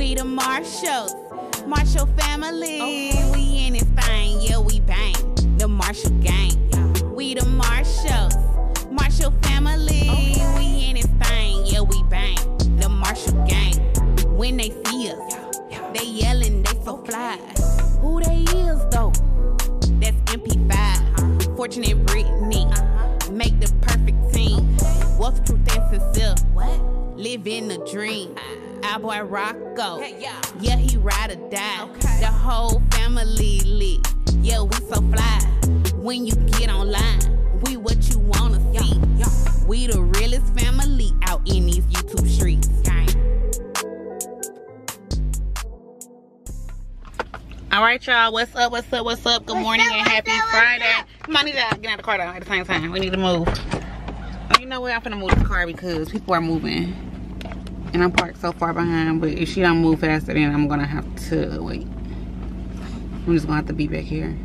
We the Marshalls, Marshall family. We in this thing, yeah, we bang. The Marshall gang. We the Marshalls, Marshall family. We in this thing, yeah, we bang. The Marshall gang. When they see us, they yelling, they so fly. Who they is though? That's MP5. Fortunate Brittany. Make the perfect team. What's truth and sincere? What? Living the dream. Our boy Rocco. Yeah, he ride or die. The whole family lit. Yeah, we so fly. When you get online, we what you wanna see. We the realest family out in these YouTube streets. All right, y'all. What's up? What's up? What's up? Good morning and happy Friday. Come on, I need to get out of the car though at the same time. We need to move. Oh, you know what? I'm gonna move the car because people are moving, and I'm parked so far behind. But if she don't move faster, then I'm gonna have to wait. I'm just gonna have to be back here.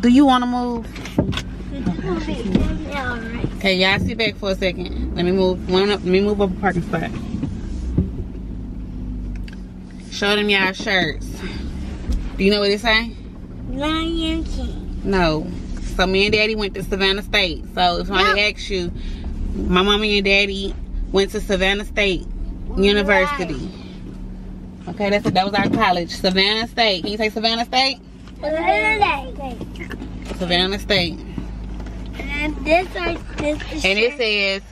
Do you want to move? Okay, y'all sit back for a second. Let me move. One up. Let me move up a parking spot. Show them y'all shirts. Do you know what it say? Lion King. No. So me and daddy went to Savannah State. So if somebody asks you, my mommy and daddy went to Savannah State University. Okay, that's that was our college. Savannah State. Can you say Savannah State? Savannah State. And this is this is And it says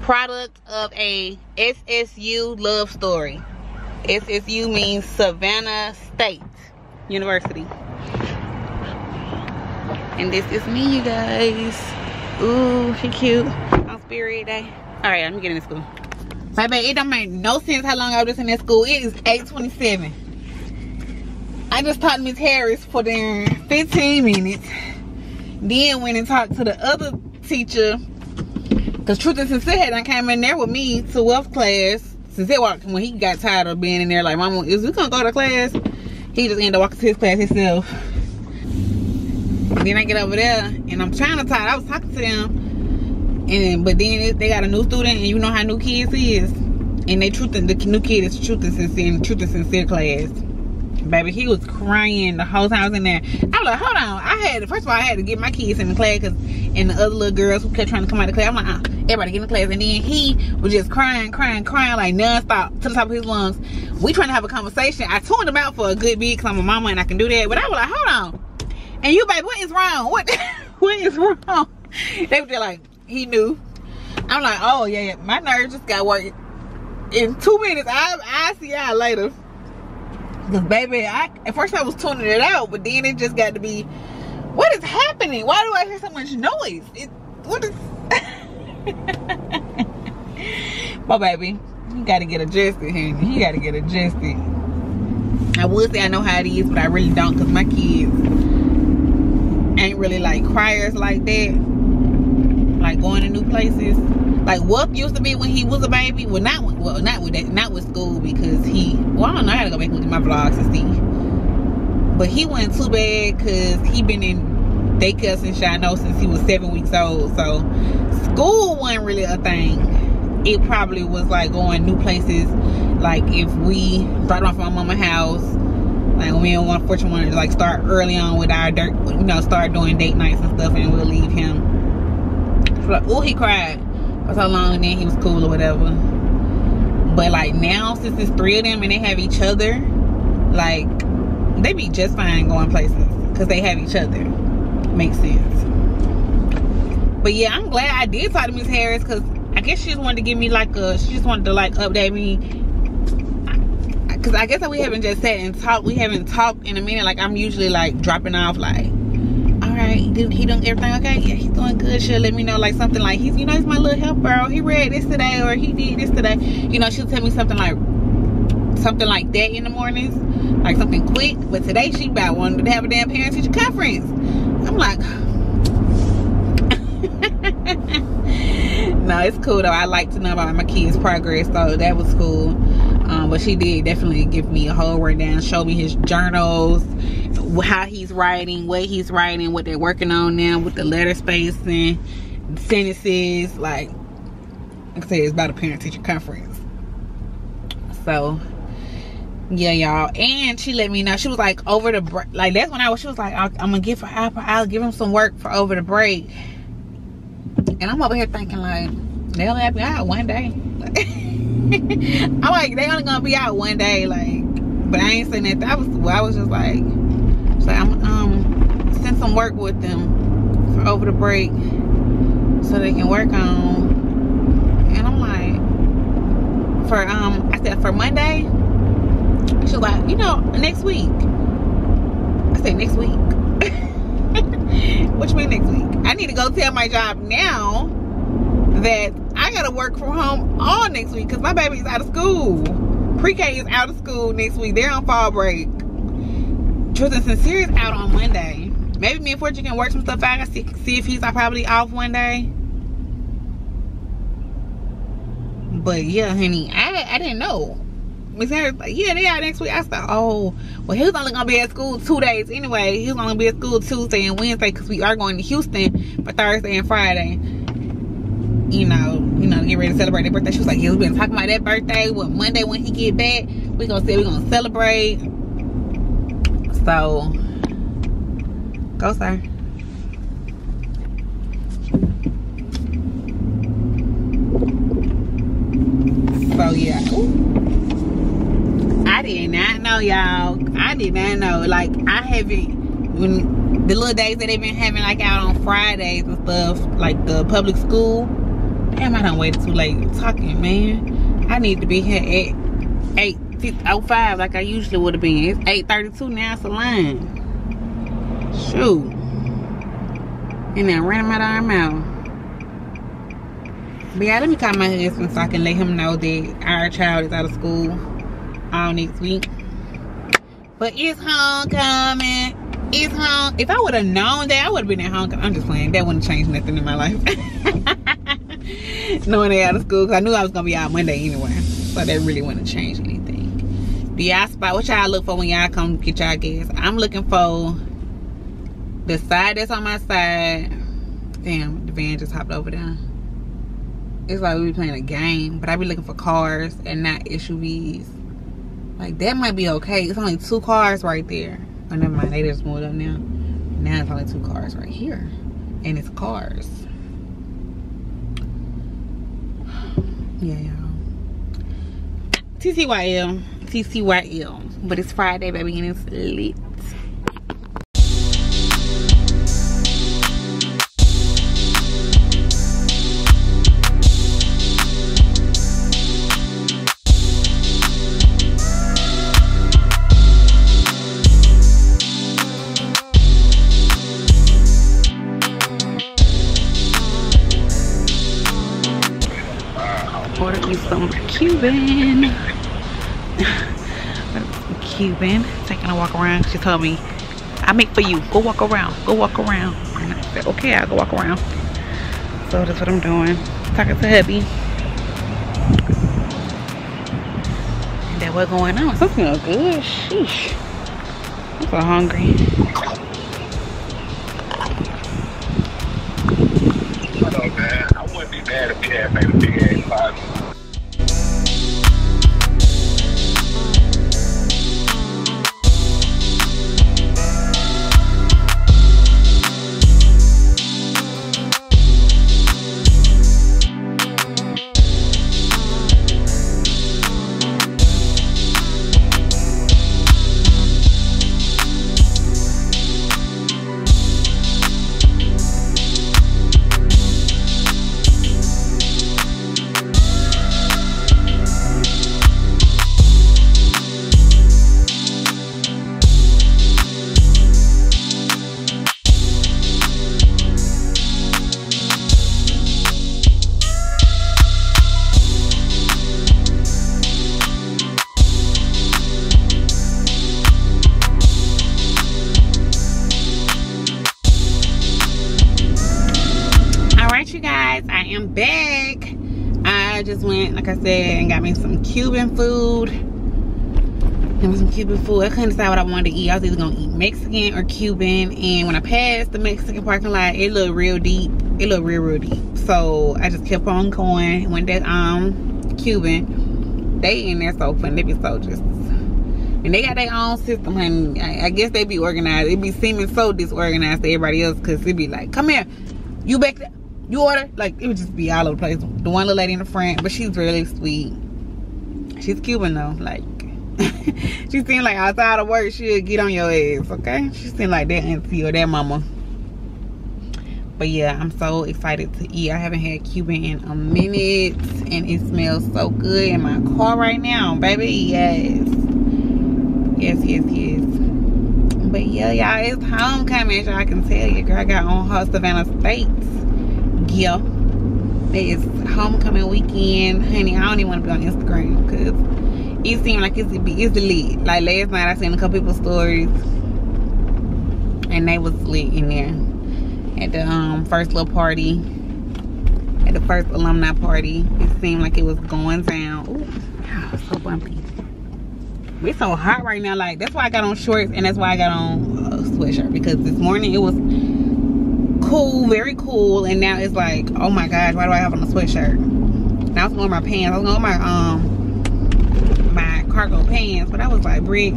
product of a SSU love story. SSU means Savannah State University. And this is me, you guys. Ooh, she cute. On Spirit Day. All right, I'm getting in the school. Baby, it don't make no sense how long I was in that school. It is 827. I just talked to Miss Harris for them 15 minutes. Then went and talked to the other teacher. Cause Truth and Sincere had done came in there with me to wealth class. Sincere walked when he got tired of being in there like, Mama, is we gonna go to class? He just ended up walking to his class himself. Then I get over there and I'm trying to talk. I was talking to them, and but then they got a new student, and you know how new kids is, and they truth and the new kid is truth and sincere, in truth and sincere class. Baby, he was crying the whole time I was in there. I was like, hold on. I had first of all, I had to get my kids in the class because and the other little girls who kept trying to come out of class. I'm like, uh, everybody get in the class, and then he was just crying, crying, crying like nonstop to the top of his lungs. We trying to have a conversation. I tuned him out for a good bit because I'm a mama and I can do that. But I was like, hold on. And you, baby, what is wrong? What what is wrong? They were just like, he knew. I'm like, oh yeah, yeah. my nerves just got worked. In two minutes, I I see y'all later. Cause baby, I at first I was tuning it out, but then it just got to be, what is happening? Why do I hear so much noise? It, what is? My baby, you got to get adjusted, honey. You got to get adjusted. I would say I know how it is, but I really don't, cause my kids ain't really like criers like that. Going to new places. Like Wolf used to be when he was a baby. Well, not well, not with that, not with school because he. Well, I don't know. I gotta go back and look at my vlogs and see. But he wasn't too bad because he been in daycare since I know since he was seven weeks old. So school wasn't really a thing. It probably was like going new places. Like if we dropped off my mama house. Like me and one fortune wanted to like start early on with our dirt, you know, start doing date nights and stuff, and we'll leave him. Oh, he cried for so long and then he was cool or whatever. But like now since it's three of them and they have each other like they be just fine going places because they have each other. Makes sense. But yeah i'm glad i did talk to miss harris because i guess she just wanted to give me like a she just wanted to like update me. Because i guess that we haven't just sat and talked we haven't talked in a minute. Like i'm usually like dropping off like he, did, he doing everything okay? Yeah, he's doing good. She'll let me know like something like he's, you know, he's my little helper. Oh, he read this today or he did this today. You know, she'll tell me something like something like that in the mornings, like something quick. But today she about wanted to have a damn parent teacher conference. I'm like, no, it's cool though. I like to know about my kids' progress, so that was cool. Um, but she did definitely give me a whole rundown, show me his journals, how he's writing, what he's writing, what they're working on now with the letter spacing, sentences. Like, I said, it's about a parent teacher conference. So, Yeah, y'all. And she let me know. She was like, over the break. Like, that's when I was, she was like, I'm going to give her, I'll give him some work for over the break. And I'm over here thinking, like, they only have be out one day. I'm like, they only to be out one day. Like, but I ain't saying that. That was, I was just like, so I'm, um, send some work with them for over the break so they can work on. And I'm like, for, um, I said, for Monday, she was like, you know, next week. I said, next week. what you mean next week? I need to go tell my job now that I gotta work from home all next week because my baby's out of school. Pre-K is out of school next week. They're on fall break. Truth and Sincere is out on Monday. Maybe me and Fortune can work some stuff out. I see, see if he's probably off one day. But yeah, honey, I I didn't know. Miss Harris like, yeah, they out next week. I said, oh, well, he was only gonna be at school two days anyway. He was only gonna be at school Tuesday and Wednesday because we are going to Houston for Thursday and Friday. You know, you know, get ready to celebrate their birthday. She was like, yeah, we've been talking about that birthday. Well, Monday when he get back, we gonna say we gonna celebrate. So, go sir. So yeah. Ooh. I did not know, y'all. I did not know. Like, I haven't, when the little days that they've been having, like, out on Fridays and stuff, like the public school. Damn, I done waited too late talking, man. I need to be here at 8.05 like I usually would have been. It's 8.32 now, it's a line. Shoot. And then ran my darn mouth. But yeah, let me call my husband so I can let him know that our child is out of school all next week. But it's homecoming. It's home. If I would have known that, I would have been at homecoming. I'm just playing. That wouldn't change nothing in my life. Knowing they out of school, because I knew I was gonna be out Monday anyway. So that really wouldn't change anything. Do y'all spot what y'all look for when y'all come get y'all gas? I'm looking for the side that's on my side. Damn, the van just hopped over there. It's like we be playing a game, but I be looking for cars and not SUVs. Like that might be okay. It's only two cars right there. Oh, never mind. They just moved up now. Now it's only two cars right here, and it's cars. Yeah, y'all. TCYL, TCYL. But it's Friday, baby, and it's lit. Some Cuban. Cuban. Taking a walk around. She told me, I make for you. Go walk around. Go walk around. And I said, okay, I'll go walk around. So that's what I'm doing. Talking to hubby. And that what going on. Something good. Sheesh. I'm so hungry. I wouldn't be mad if he had made a big ass said and got me some cuban food. Got me some cuban food. I couldn't decide what i wanted to eat. I was either gonna eat mexican or cuban. And when i passed the mexican parking lot it looked real deep. It looked real real deep. So i just kept on going. Went that um cuban. They in there so fun. They be so just And they got their own system, honey. I, I guess they be organized. It be seeming so disorganized to everybody else because it be like, come here, you back there, you order. Like, it would just be all over the place. The one little lady in the front, but she's really sweet. She's Cuban though. Like, she seemed like outside of work, she'll get on your ass, okay? She seemed like that auntie or that mama. But yeah, I'm so excited to eat. I haven't had Cuban in a minute. And it smells so good in my car right now, baby. Yes. Yes, yes, yes. But yeah, y'all, it's homecoming. Y'all can tell you, girl, I got on her Savannah States. Yeah. It is homecoming weekend. Honey, I don't even want to be on Instagram because it seemed like it's, it's lit. Like last night, I seen a couple people's stories. And they was lit in there at the um, first little party, at the first alumni party. It seemed like it was going down. Ooh, so bumpy. It's so hot right now. Like that's why I got on shorts and that's why I got on a sweatshirt because this morning it was cool, very cool, and now it's like, oh my gosh, why do I have on a sweatshirt? Now I was going my pants. I was going my um my cargo pants, but I was like, Brick,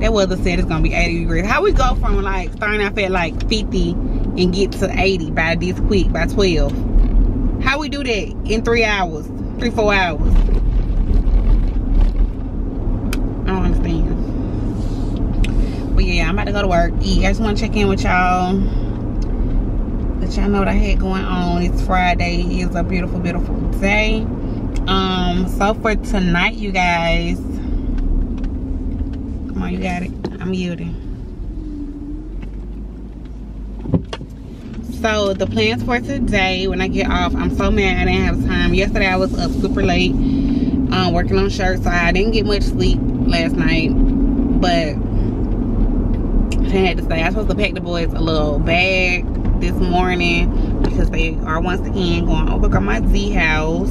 that weather said it's gonna be 80 degrees. How we go from like starting off at like 50 and get to 80 by this quick by 12 how we do that in three hours three four hours i don't understand but yeah i'm about to go to work eat i just want to check in with y'all let y'all know what i had going on it's friday it's a beautiful beautiful day. Um so for tonight you guys come on you got it. I'm yielding. So the plans for today when i get off i'm so mad i didn't have time. Yesterday i was up super late um, working on shirts so i didn't get much sleep last night but i had to say i was supposed to pack the boys a little bag this morning because they are once again going over grandma d house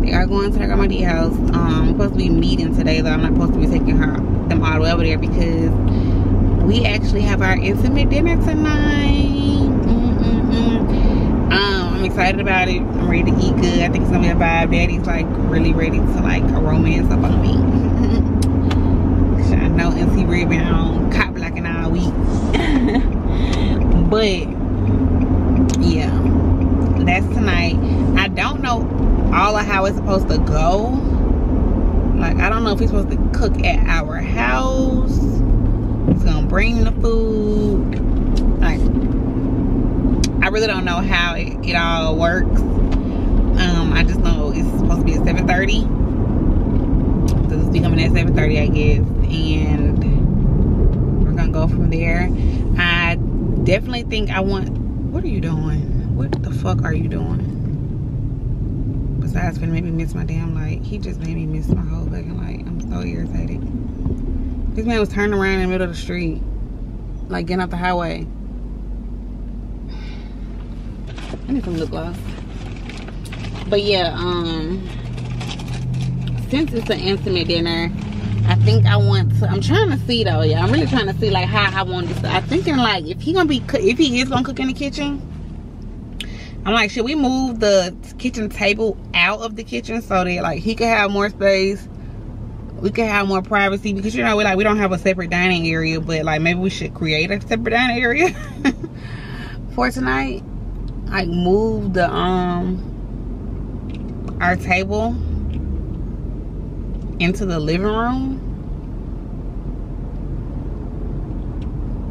they are going to their grandma d house um I'm supposed to be meeting today though i'm not supposed to be taking her them all the way over there because we actually have our intimate dinner tonight um, I'm excited about it. I'm ready to eat good. I think it's gonna be a vibe. Daddy's like really ready to like a romance up on me. I know NC Red been on cop blocking all week. but tonight. I don't know all of how it's supposed to go. Like I don't know if he's supposed to cook at our house. He's gonna bring the food. Like I really don't know how it, it all works. Um, I just know it's supposed to be at 7.30. So it's becoming at 7.30, I guess. And we're to go from there. I definitely think I want... What are you doing? What the fuck are you doing? Besides for make me miss my damn light. He just made me miss my whole fucking light. I'm so irritated. This man was turning around in the middle of the street. Like getting off the highway. I need some lip gloss. But yeah, um, since it's an intimate dinner, I think I want to. I'm trying to see though, yeah. I'm really trying to see like how I want this. I'm thinking like if he gonna be, if he is gonna cook in the kitchen, I'm like, should we move the kitchen table out of the kitchen so that like he could have more space? We could have more privacy because you know we like we don't have a separate dining area, but like maybe we should create a separate dining area for tonight. Like move the um our table into the living room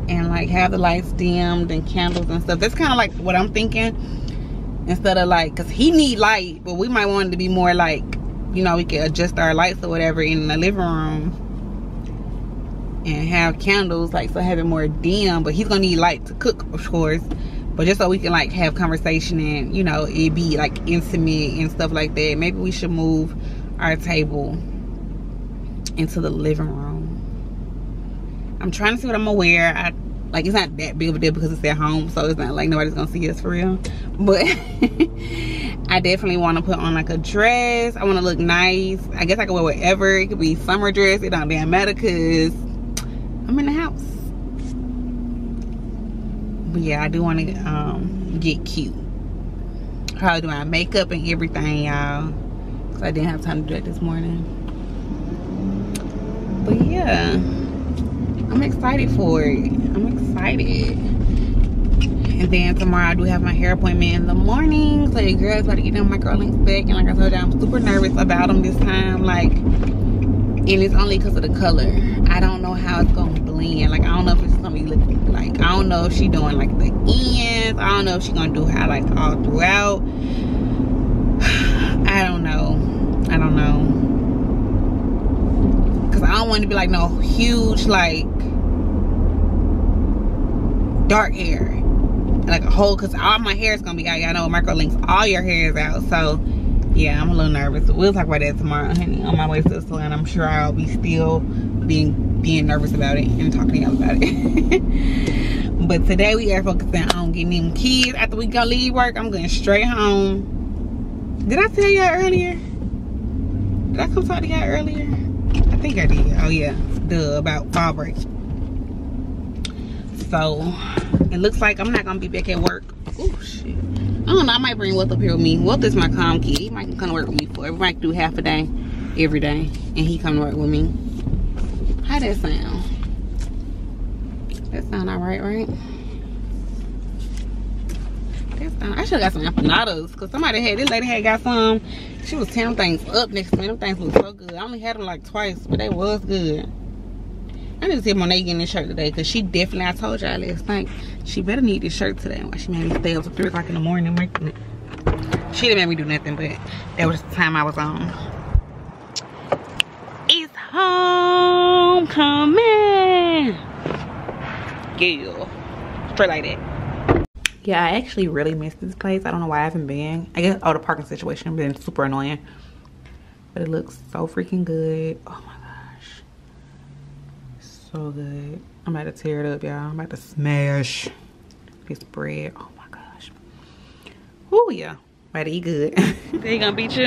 and like have the lights dimmed and candles and stuff. That's kind of like what i'm thinking instead of like because he need light but we might want it to be more like you know we can adjust our lights or whatever in the living room and have candles like so have it more dim but he's gonna need light to cook of course but just so we can like have conversation and you know it be like intimate and stuff like that. Maybe we should move our table into the living room. I'm trying to see what i'm gonna wear. I like it's not that big of a deal because it's at home so it's not like nobody's gonna see us for real. But i definitely want to put on like a dress. I want to look nice. I guess i can wear whatever. It could be summer dress. It don't damn matter because i'm in the house. But yeah i do want to um, get cute. Probably do my makeup and everything y'all because i didn't have time to do it this morning. But yeah yeah, I'm excited for it. I'm excited. And then tomorrow I do have my hair appointment in the morning. So your girl's about to get them micro links back. And like I told you, I'm super nervous about them this time. Like, and it's only because of the color. I don't know how it's gonna blend. Like, I don't know if it's gonna be looking like. I don't know if she doing like the ends. I don't know if she gonna do highlights all throughout. I don't know. I don't know. Cause I don't want to be like no huge like dark hair. Like a whole because all my hair is gonna be out. Y'all know micro links all your hair is out. So yeah i'm a little nervous. We'll talk about that tomorrow honey on my way to the salon i'm sure i'll be still being being nervous about it and talking to y'all about it. But today we are focusing on getting them kids. After we go leave work i'm going straight home. Did i tell y'all earlier? Did i come talk to y'all earlier? I think i did. Oh yeah. Duh about fall break so it looks like I'm not gonna be back at work. Oh shit. I don't know, I might bring Wealth up here with me. Wealth is my calm kid. He might come to work with me for might do half a day every day. And he come to work with me. How that sound? That sound alright, right? I should have got some empanadas because somebody had this lady had got some. She was tearing things up next to me. Them things look so good. I only had them like twice, but they was good. I need to see Monet getting this shirt today because she definitely, I told y'all last night, she better need this shirt today. Why she made me stay up till 3 o'clock in the morning making it. She didn't make me do nothing, but that was the time I was on. It's homecoming. Yeah. Straight like that. Yeah, I actually really miss this place. I don't know why I haven't been. I guess, oh, the parking situation been super annoying. But it looks so freaking good. Oh my so good. I'm about to tear it up, y'all. I'm about to smash this bread. Oh my gosh. Oh yeah. About to eat good. they gonna beat you?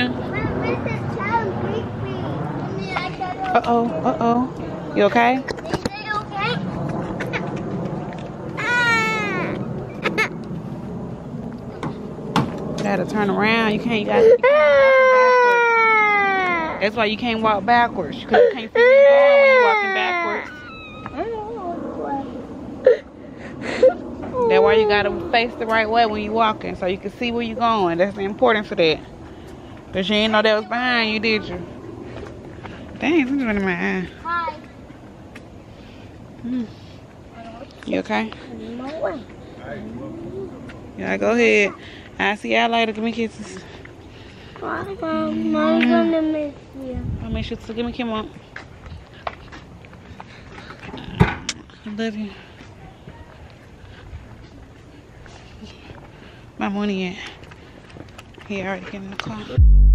Uh-oh, uh-oh. You okay? You gotta turn around. You can't. You gotta. You can't That's why you can't walk backwards. Cause you can't see where you're when you're walking backwards. That's why you gotta face the right way when you're walking so you can see where you're going. That's important for that. Cause you ain't know that was behind you, did you? Dang, something in my eye. Hi. Hmm. You okay? No. Way. Yeah, go ahead. I'll see y'all later. Give me kisses. I'm gonna miss you. I'll miss you too. Give me a kiss, on. I love you. My money in. He already get in the car.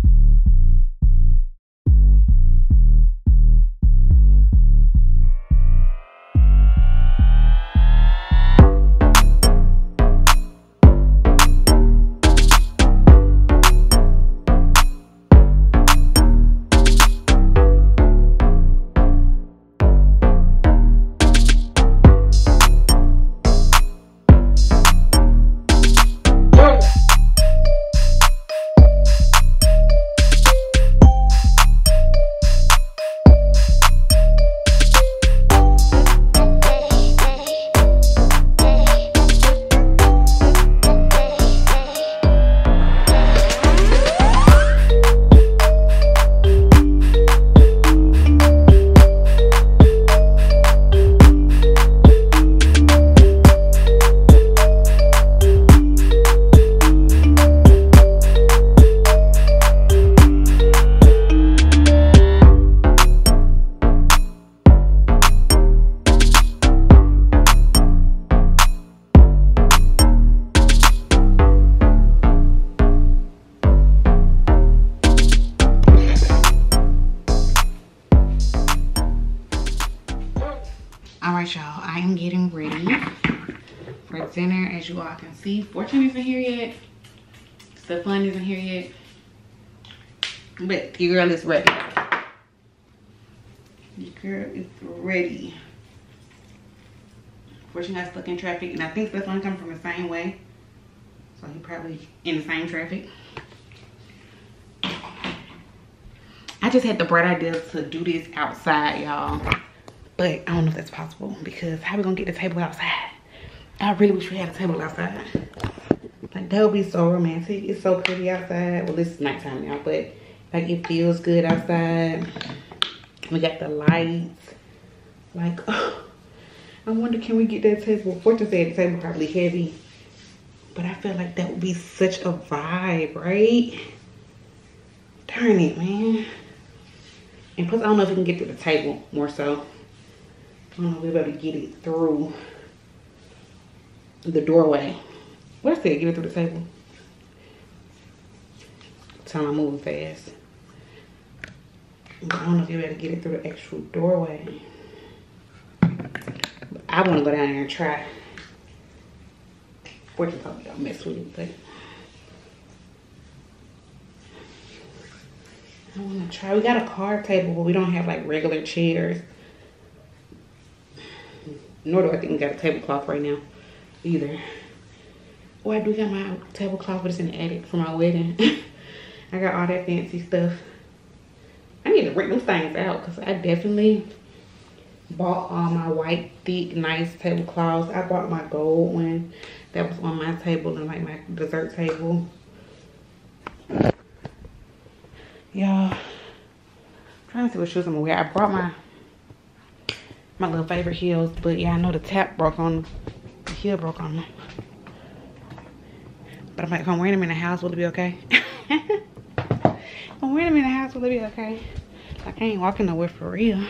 Your girl is ready your girl is ready fortune got stuck in traffic and i think Stefan come from the same way so he probably in the same traffic I just had the bright idea to do this outside, y'all. But I don't know if that's possible because how we gonna get the table outside? I really wish we had a table outside. Like that would be so romantic. It's so pretty outside. Well, it's nighttime now, but like it feels good outside. We got the lights. Like, oh, I wonder can we get that table? Fortune said the table probably heavy. But I feel like that would be such a vibe, right? Darn it, man. And plus, I don't know if we can get to the table more so. I don't know if we're able to get it through the doorway. What I said, get it through the table. Time I'm moving fast. I don't know if you're able to get it through the actual doorway. But I want to go down there and try. Told me don't mess with it, but I want to try. We got a card table, but we don't have like regular chairs. Nor do I think we got a tablecloth right now either. Oh, I do got my tablecloth, but it's in the attic for my wedding. I got all that fancy stuff. Need to those things out because I definitely bought all my white, thick, nice tablecloths. I bought my gold one that was on my table and like my dessert table. Y'all, trying to see what shoes I'm gonna wear. I brought my my little favorite heels, but yeah, I know the tap broke on the heel broke on them. But I'm like, if I'm wearing them in the house, will it be okay? if I'm wearing them in the house, will it be okay? I ain't walking nowhere for real.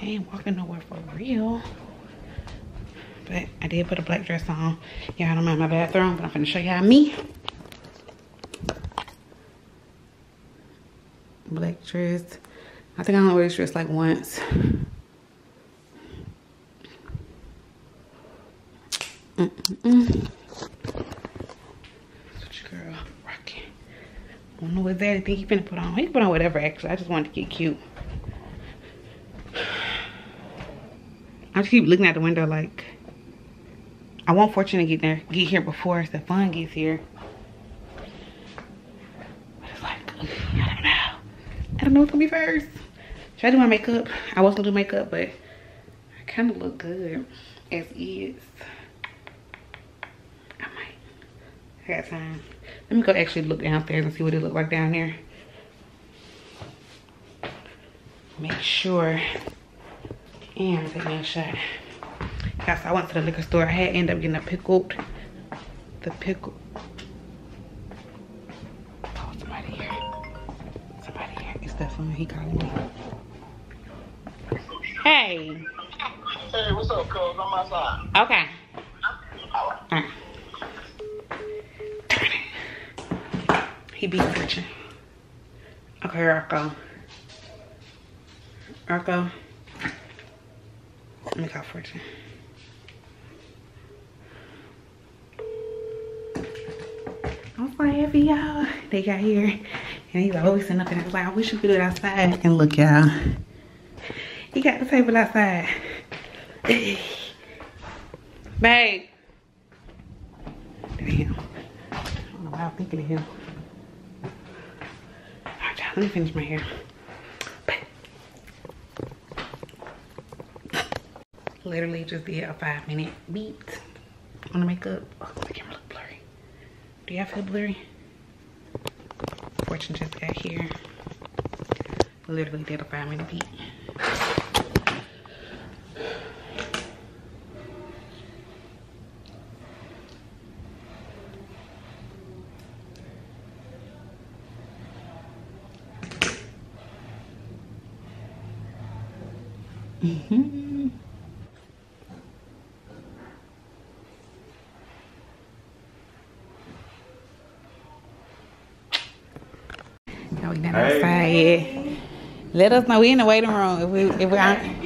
I ain't walking nowhere for real. But I did put a black dress on. Y'all don't mind my bathroom, but I'm gonna show y'all me. Black dress. I think I only wear this dress like once. Mm -mm -mm. Such girl rocking. I don't know what that think he finna put on. He put on whatever actually. I just wanted to get cute. I just keep looking out the window like I want Fortune to get there, get here before the fun gets here. But it's like, I don't know. I don't know what's gonna be first. Should I do my makeup? I was gonna do makeup, but I kind of look good as is. I might. I got time. Let me go actually look downstairs and see what it look like down there. Make sure. And take me a shot. Guys, I went to the liquor store. I had ended up getting a pickled, the pickle. Oh, somebody here. Somebody here. It's that phone. He calling me. Hey. Hey, what's up, cuz? I'm outside. Okay. All right. Alright. Darn it. He beat Fortune. Okay, Rocco. Rocco. Let me call Fortune. I'm so happy, y'all. They got here. And he's always sitting up and I was like, I wish we could do it outside. And look, y'all. He got the table outside. Babe. Damn. I don't know why I'm thinking of him. Let me finish my hair. Literally just did a five minute beat on the makeup. Oh, my camera look blurry. Do y'all feel blurry? Fortune just got here. Literally did a five minute beat. Mhm. No, we not outside yet. Let us know we in the waiting room if we if we aren't.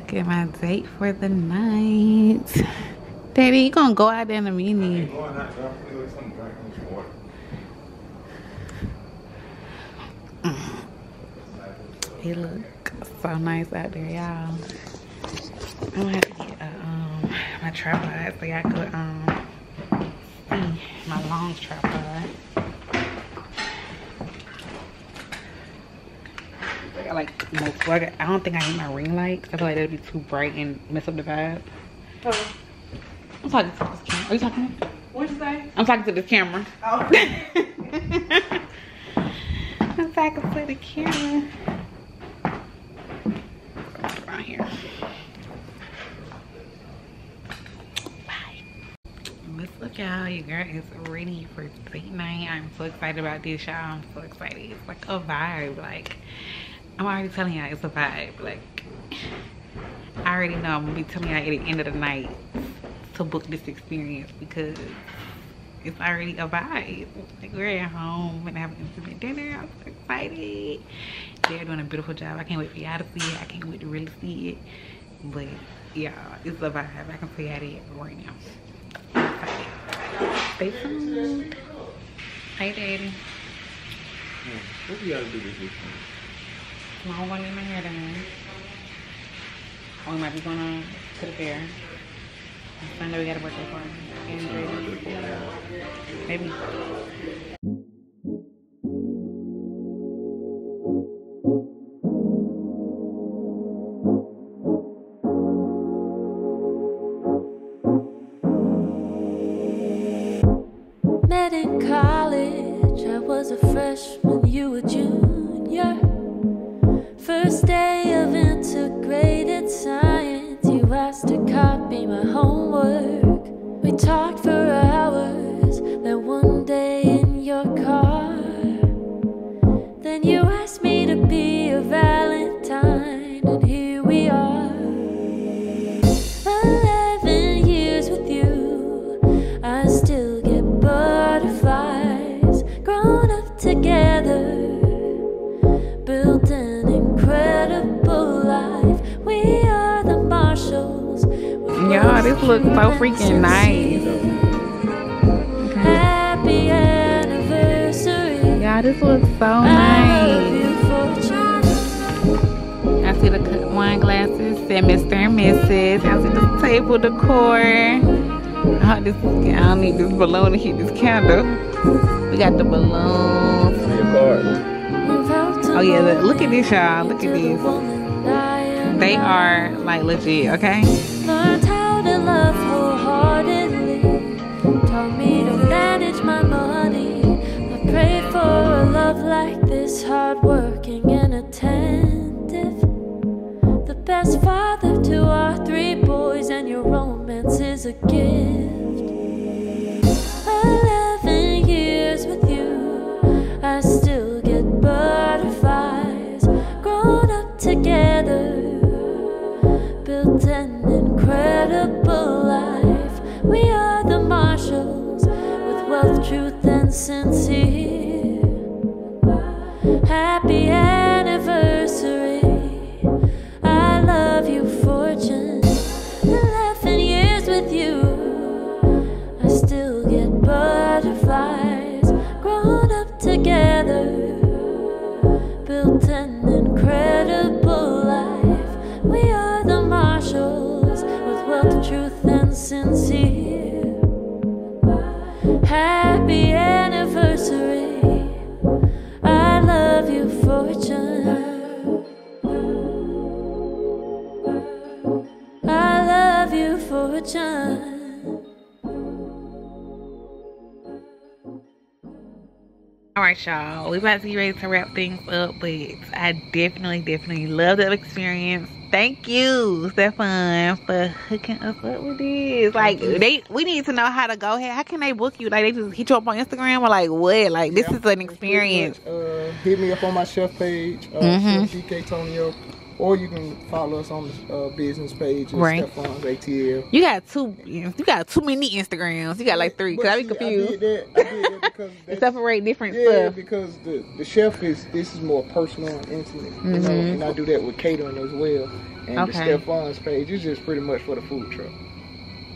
Look at my date for the night. Daddy, you gonna go out there in a minute. It look so nice out there, y'all. I'm gonna have to get a, um, my tripod so y'all could um, see my long tripod. Got like. I, got, I don't think I need my ring light I feel like that'd be too bright and mess up the vibe. Oh, I'm talking to this camera. Are you talking? to me? what'd you say? I'm talking to this camera. Oh. I'm talking to the camera. Around here. Bye. Let's look y'all. Your girl is ready for date night. I'm so excited about this, y'all. I'm so excited. It's like a vibe. Like, I'm already telling y'all it's a vibe. Like, I already know I'm gonna be telling y'all at the end of the night to book this experience because it's already a vibe. Like we're at home and having intimate dinner. I'm so excited. They're doing a beautiful job. I can't wait for y'all to see it. I can't wait to really see it. But yeah, it's a vibe. I can tell y'all that right now. Stay tuned. Hey, daddy. What we gotta do this weekend? Come on, one in my hair done. Or we might be going on to the fair. Sunday we got a birthday party. And Maybe. Y'all, this looks so freaking nice. Happy anniversary. Y'all, this looks so I nice. I see the wine glasses, said Mr. and Mrs. I see the table decor. Oh, this, I don't need this balloon to heat this candle. We got the balloons. Oh yeah, look, look at this, y'all. Look at these. They are like legit, okay? Love wholeheartedly. Taught me to manage my money. I prayed for a love like this, hardworking and attentive. The best father to our three boys, and your romance is a gift. Wealth, truth, and sincere. Happy right, y'all. We about to get ready to wrap things up, but I definitely, definitely love that experience. Thank you, Stefan, for hooking us up with this. Like, they, we need to know how to go ahead. How can they book you? Like, they just hit you up on Instagram or like what? Like, this is an experience. Uh, hit me up on my chef page, uh, Mhm. Chef DK Tonio, or you can follow us on the uh, business page, Right. Stefan's ATL. You got two. You got too many Instagrams. You got like three. Cause I be confused. I did that, I did that because separate different yeah, stuff. because the the chef is this is more personal and intimate, you know, Mhm. and I do that with catering as well. And Okay. the Stefan's page is just pretty much for the food truck.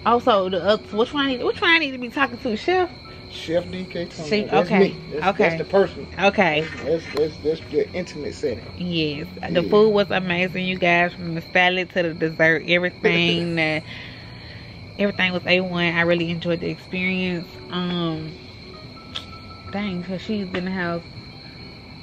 Also, the uh, which one? Which one I need to be talking to? Chef. Chef DK Tonio. Chef- that's okay, me. That's, okay. That's the person. Okay. That's that's that's the intimate setting. Yes, the food was amazing, you guys. From the salad to the dessert, everything. uh, everything was a one. I really enjoyed the experience. Um, dang, cause she's in the house.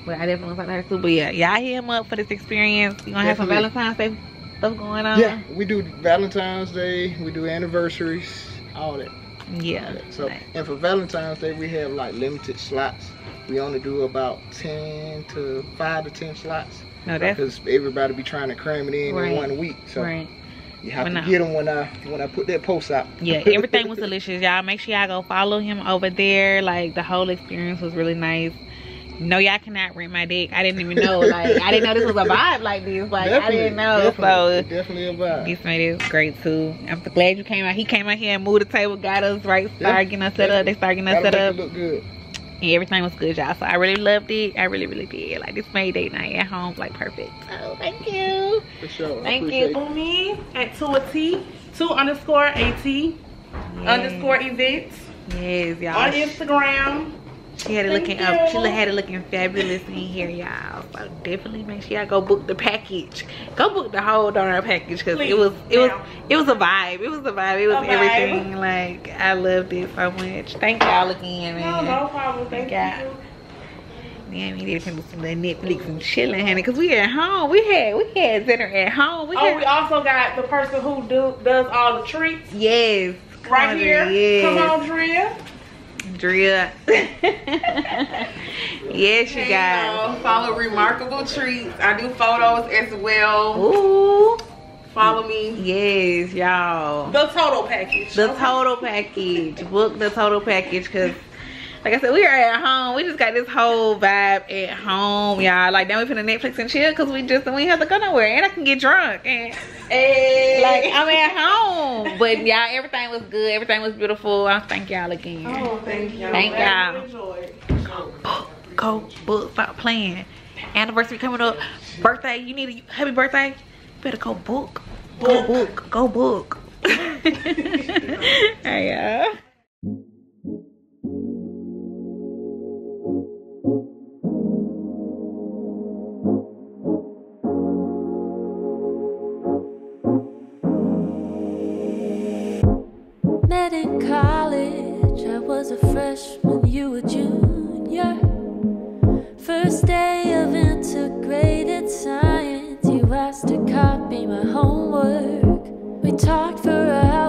But I definitely want to talk to her too. But yeah, y'all hit him up for this experience. You gonna have some Valentine's Day stuff going on? Yeah, we do Valentine's Day, we do anniversaries, all that. Yeah. So, Nice. and for Valentine's Day, we have like limited slots. We only do about 10 to 5 to 10 slots. No, Because everybody be trying to cram it in Right. in one week. So right. you have to get them when I when I put that post out. Yeah, everything was delicious. Y'all make sure y'all go follow him over there. Like the whole experience was really nice. No, y'all cannot rent my dick. I didn't even know. Like I didn't know this was a vibe like this. Like I didn't know. Definitely, So definitely a vibe. this made it great too. I'm glad you came out. He came out here and moved the table, got us right, started Yeah, getting us set up. They started getting us Gotta set make up. it look good. And everything was good, y'all. So I really loved it. I really, really did. Like this made date night at home like perfect. So thank you. For sure. Thank you. Follow me at two a T, two underscore AT underscore events Yes, y'all. on Instagram. She had it looking up. She had it looking fabulous in here, y'all. So definitely make sure y'all go book the package. Go book the whole darn package because it was it was it was a vibe. It was a vibe. It was A vibe. everything. Like I loved it so much. Thank y'all again, No, man. no problem. Thank Yeah. you. Yeah, we did some some little Netflix and chilling, honey. Cause we at home. We had we had dinner at home. We Oh, had we also got the person who do does all the treats yes. Right here. Yes. Come on, Drea. Drea. yes, you guys. follow Remarkable Treats. I do photos as well. Ooh. Follow me. Yes, y'all. The total package. The Okay. total package. Book the total package because like I said, we are at home. We just got this whole vibe at home, y'all. Like now we finna Netflix and chill because we just we have to go nowhere. And I can get drunk. And Hey. like I'm at home. But y'all, everything was good. Everything was beautiful. I thank y'all again. Oh, thank you. Thank y'all. Book, go book, stop playing. Anniversary coming up. Birthday, you need a happy birthday. You better go book. Go book. Go book. hey, y'all. Met in college, I was a freshman, you a junior. First day of integrated science, you asked to copy my homework. We talked for hours,